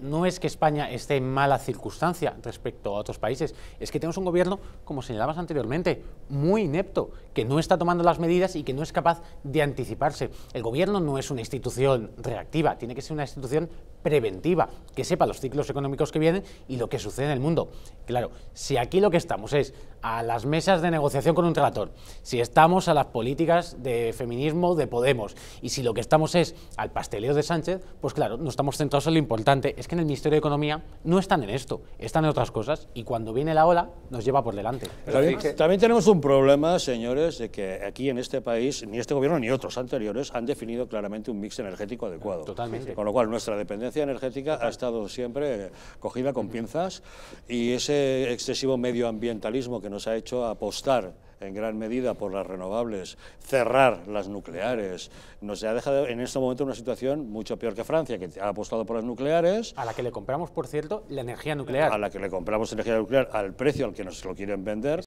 no es que España esté en mala circunstancia respecto a otros países, es que tenemos un gobierno, como señalabas anteriormente, muy inepto, que no está tomando las medidas y que no es capaz de anticiparse. El gobierno no es una institución reactiva, tiene que ser una institución preventiva, que sepa los ciclos económicos que vienen y lo que sucede en el mundo. Claro, si aquí lo que estamos es a las mesas de negociación con un trator, si estamos a las políticas de feminismo de Podemos y si lo que estamos es al pasteleo de Sánchez, pues claro, no estamos centrados en lo importante, es que en el Ministerio de Economía no están en esto, están en otras cosas y cuando viene la ola nos lleva por delante. También, también tenemos un problema, señores, de que aquí en este país ni este gobierno ni otros anteriores han definido claramente un mix energético adecuado. Totalmente. Con lo cual nuestra dependencia energética ha estado siempre cogida con pinzas y ese excesivo medioambientalismo que nos ha hecho apostar en gran medida por las renovables, cerrar las nucleares, nos ha dejado en este momento una situación mucho peor que Francia, que ha apostado por las nucleares. A la que le compramos, por cierto, la energía nuclear. A la que le compramos energía nuclear al precio al que nos lo quieren vender.